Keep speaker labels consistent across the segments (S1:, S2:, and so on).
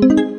S1: thank you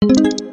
S1: you